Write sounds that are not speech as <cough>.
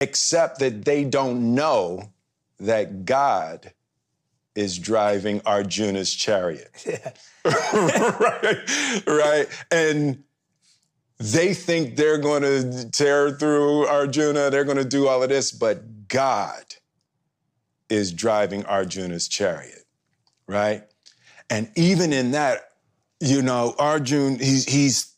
except that they don't know that God is driving Arjuna's chariot. <laughs> <laughs> right, right. And they think they're going to tear through Arjuna, they're going to do all of this, but God is driving Arjuna's chariot, right? And even in that, you know, Arjuna, he's, he's